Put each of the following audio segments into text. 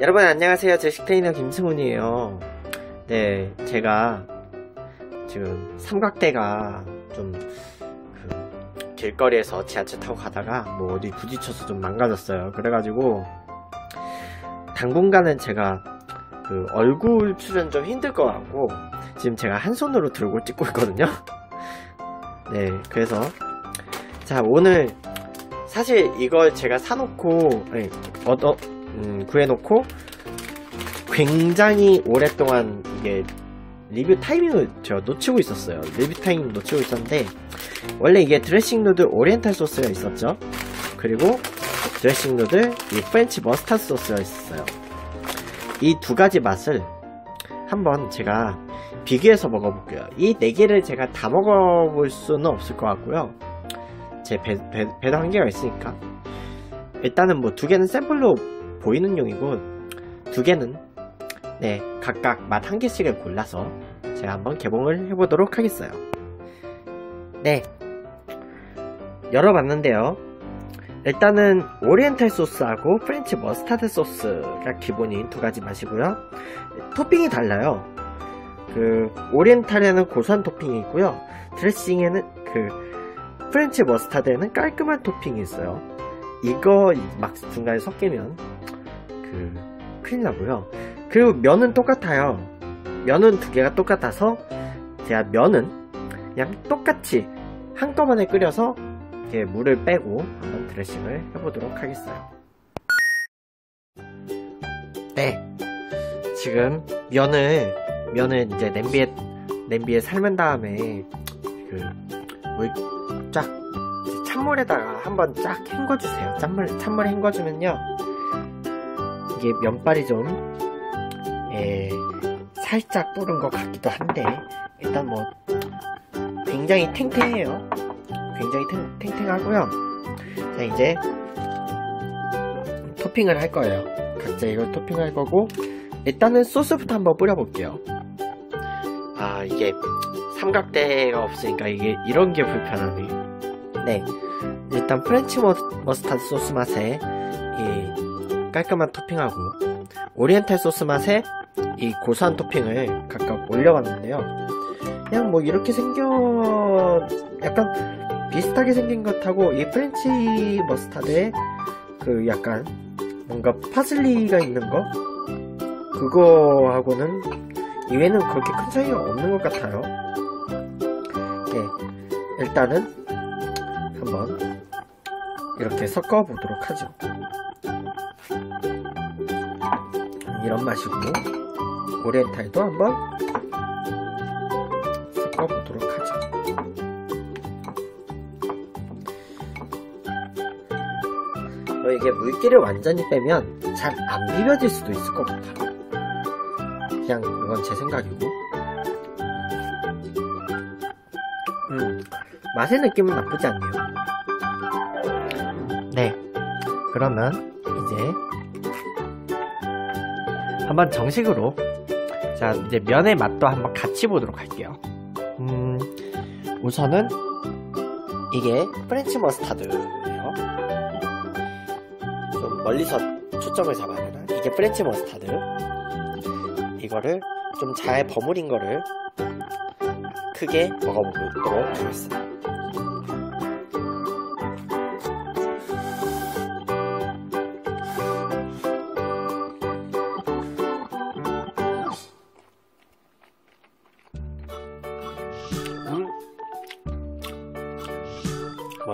여러분 안녕하세요. 제 식테이너 김승훈이에요. 네, 제가 지금 삼각대가 좀 그 길거리에서 지하철 타고 가다가 뭐 어디 부딪혀서 좀 망가졌어요. 그래가지고 당분간은 제가 그 얼굴 출연 좀 힘들 것 같고 지금 제가 한 손으로 들고 찍고 있거든요. 네, 그래서 자 오늘 사실 이걸 제가 사놓고 네, 얻어 음, 구해놓고 굉장히 오랫동안 이게 리뷰 타이밍을 제가 놓치고 있었어요. 리뷰 타이밍 놓치고 있었는데 원래 이게 드레싱 noodle oriental 소스가 있었죠. 그리고 드레싱 noodle 이 French mustard 소스가 있었어요. 이 두 가지 맛을 한번 제가 비교해서 먹어볼게요. 이 네 개를 제가 다 먹어볼 수는 없을 것 같고요. 제 배, 배, 배도 한계가 있으니까 일단은 뭐 두 개는 샘플로 보이는 용이고 두 개는 네 각각 맛 한 개씩을 골라서 제가 한번 개봉을 해보도록 하겠어요. 네 열어봤는데요. 일단은 오리엔탈 소스하고 French mustard 소스가 기본인 두 가지 맛이고요. 토핑이 달라요. 그 oriental에는 고소한 토핑이 있고요. 드레싱에는 그 French mustard에는 깔끔한 토핑이 있어요. 이거 막 중간에 섞이면 그 큰일 나고요. 그리고 면은 똑같아요. 면은 두 개가 똑같아서 제가 면은 그냥 똑같이 한꺼번에 끓여서 이렇게 물을 빼고 한번 드레싱을 해보도록 하겠어요. 네, 지금 면을 면을 이제 냄비에 냄비에 삶은 다음에 그물쫙 찬물에다가 한번 쫙 헹궈주세요. 찬물 찬물 헹궈주면요. 이게 면발이 좀 에, 살짝 불은 것 같기도 한데 일단 뭐 굉장히 탱탱해요. 굉장히 탱, 탱탱하고요. 자 이제 토핑을 할 거예요. 각자 이걸 토핑할 거고 일단은 소스부터 한번 뿌려볼게요. 아 이게 삼각대가 없으니까 이게 이런 게 불편하네. 네 일단 French mustard 소스 맛에 이 깔끔한 토핑하고 오리엔탈 소스 맛에 이 고소한 토핑을 각각 올려봤는데요. 그냥 뭐 이렇게 생겨 약간 비슷하게 생긴 것하고 이 French mustard에 그 약간 뭔가 파슬리가 있는 거 그거하고는 이외에는 그렇게 큰 차이가 없는 것 같아요. 네, 일단은 한번 이렇게 섞어 보도록 하죠. 이런 맛이고 오리엔탈도 한번 섞어 보도록 하죠. 어, 이게 물기를 완전히 빼면 잘 안 비벼질 수도 있을 것 같아요. 그냥 이건 제 생각이고. 음, 맛의 느낌은 나쁘지 않네요. 네. 그러면 한번 정식으로 자 이제 면의 맛도 한번 같이 보도록 할게요. 음, 우선은 이게 French mustard예요. 좀 멀리서 초점을 잡아야 되나? 이게 French mustard. 이거를 좀 잘 버무린 거를 크게 먹어보도록 하겠습니다.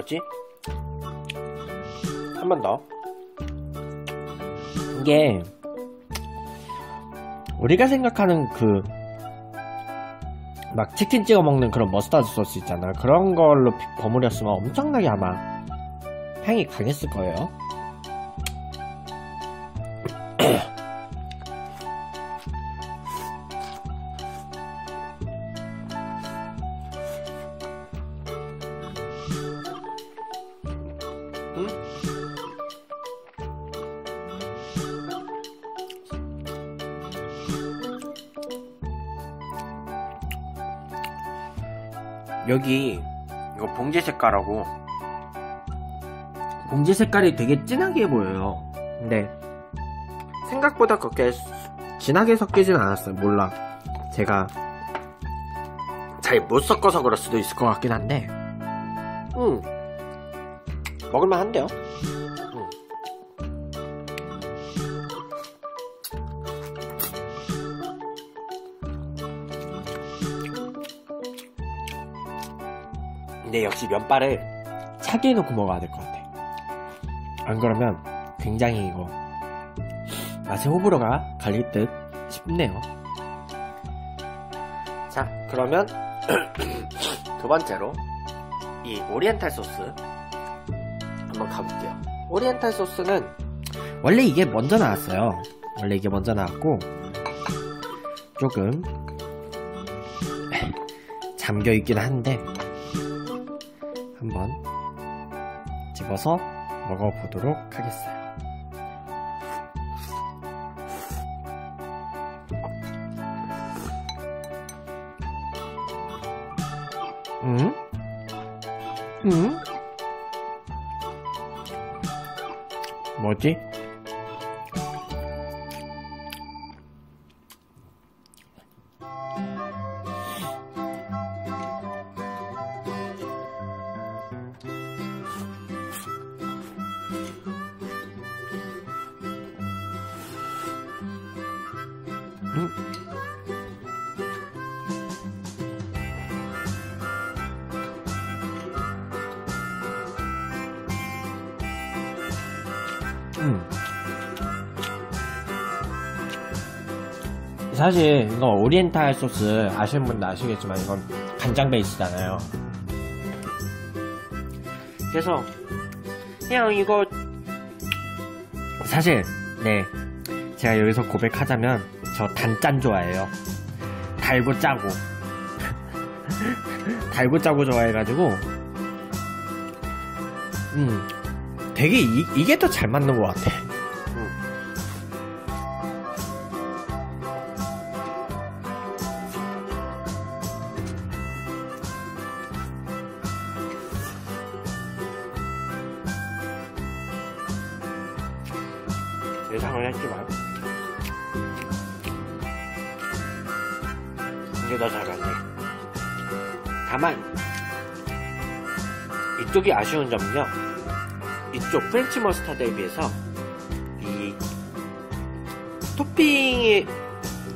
뭐지? 한 번 더. 이게 우리가 생각하는 그 막 치킨 찍어 먹는 그런 머스타드 소스 있잖아. 그런 걸로 버무렸으면 엄청나게 아마 향이 강했을 거예요. 여기 이거 봉지 색깔하고 봉지 색깔이 되게 진하게 보여요. 근데 생각보다 그렇게 진하게 섞이진 않았어요. 몰라. 제가 잘 못 섞어서 그럴 수도 있을 것 같긴 한데, 음, 먹을만 한데요? 음. 근데 역시 면발을 차게 해놓고 먹어야 될 것 같아. 안 그러면 굉장히 이거 맛의 호불호가 갈릴 듯 싶네요. 자, 그러면 두 번째로 이 오리엔탈 소스 한번 가볼게요. 오리엔탈 소스는 원래 이게 먼저 나왔어요. 원래 이게 먼저 나왔고 조금 잠겨 있긴 한데 한번 집어서 먹어보도록 하겠어요. 음? 음? 뭐지? 음. 사실 이거 오리엔탈 소스 아시는 분도 아시겠지만 이건 간장 베이스잖아요. 그래서 그냥 이거 사실 네 제가 여기서 고백하자면 저 단짠 좋아해요. 달고 짜고 달고 짜고 좋아해가지고 음 되게 이, 이게 더 잘 맞는 것 같아. 예상을 했지만 이게 더잘 맞네. 다만 이쪽이 아쉬운 점은요. 이쪽 French mustard에 비해서 이 토핑이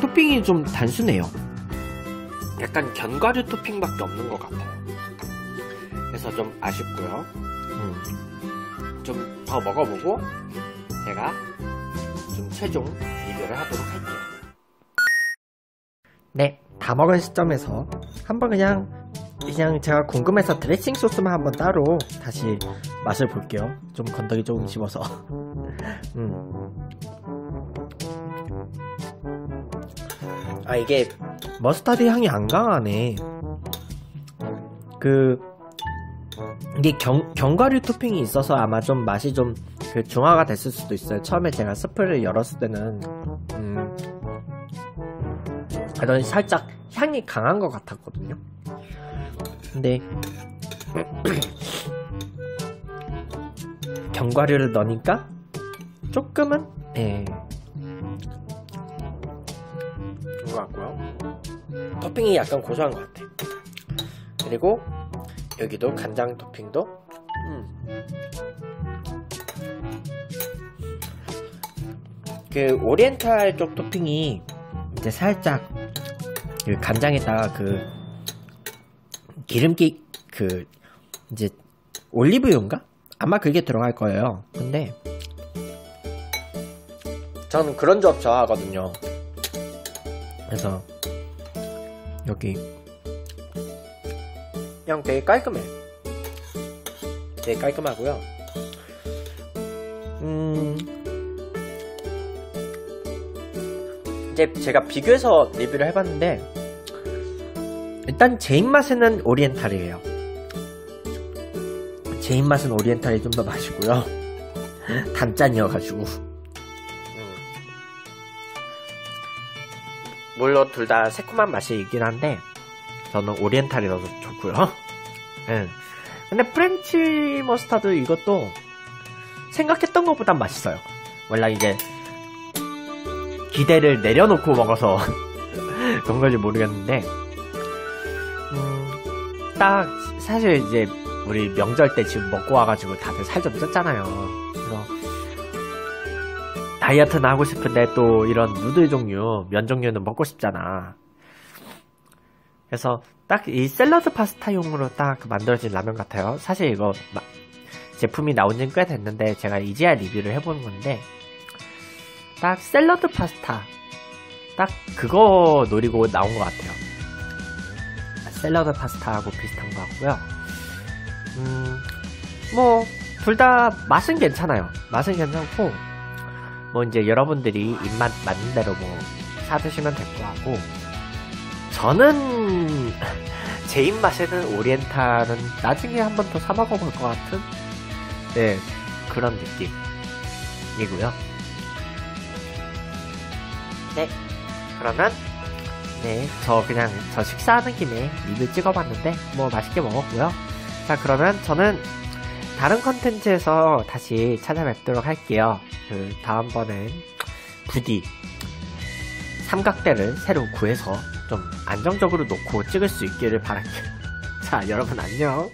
토핑이 좀 단순해요. 약간 견과류 토핑밖에 없는 것 같아요. 그래서 좀 아쉽고요. 좀더 먹어보고 제가 좀 최종 리뷰를 하도록 할게요. 네, 다 먹은 시점에서 한번 그냥 그냥 제가 궁금해서 드레싱 소스만 한번 따로 다시 맛을 볼게요. 좀 건더기 조금 씹어서. 음. 아 이게 머스타드 향이 안 강하네. 그 이게 경, 견과류 토핑이 있어서 아마 좀 맛이 좀 그 중화가 됐을 수도 있어요. 처음에 제가 스프를 열었을 때는 음, 아, 살짝 향이 강한 것 같았거든요. 근데 견과류를 넣으니까 조금은 예것 같고요. 토핑이 약간 고소한 것 같아. 그리고 여기도 간장 토핑도 음. 그 오리엔탈 쪽 토핑이 이제 살짝 그 간장에다가 그 기름기 그 이제 올리브유인가? 아마 그게 들어갈 거예요. 근데 저는 그런 조합 좋아하거든요. 그래서 여기 그냥 되게 깔끔해. 되게 깔끔하고요. 음 이제 제가 비교해서 리뷰를 해봤는데 일단 제 입맛에는 오리엔탈이에요. 제 입맛은 오리엔탈이 좀 더 맛있고요. 단짠이어가지고. 물론 둘 다 새콤한 맛이 있긴 한데 저는 오리엔탈이 더 좋고요. 네. 근데 French mustard 이것도 생각했던 것보단 맛있어요. 원래 이제 기대를 내려놓고 먹어서 그런 건지 모르겠는데 음, 딱 사실 이제 우리 명절 때 지금 먹고 와가지고 다들 살 좀 쪘잖아요. 그래서 다이어트는 하고 싶은데 또 이런 noodle 종류, 면 종류는 먹고 싶잖아. 그래서 딱 이 샐러드 파스타용으로 딱 만들어진 라면 같아요. 사실 이거 마- 제품이 나온 지는 꽤 됐는데 제가 이제야 리뷰를 해보는 건데 딱 샐러드 파스타 딱 그거 노리고 나온 것 같아요. 샐러드 파스타하고 비슷한 것 같고요. 음, 뭐, 둘 다 맛은 괜찮아요. 맛은 괜찮고, 뭐 이제 여러분들이 입맛 맞는 대로 뭐 사드시면 될것 같고, 저는 제 입맛에는 오리엔탈은 나중에 한 번 더 사 먹어 볼 것 같은, 네, 그런 느낌이고요. 네, 그러면 네, 저 그냥 저 식사하는 김에 리뷰 찍어봤는데 뭐 맛있게 먹었고요. 자, 그러면 저는 다른 컨텐츠에서 다시 찾아뵙도록 할게요. 그 다음번엔 부디 삼각대를 새로 구해서 좀 안정적으로 놓고 찍을 수 있기를 바랄게요. 자, 여러분 안녕.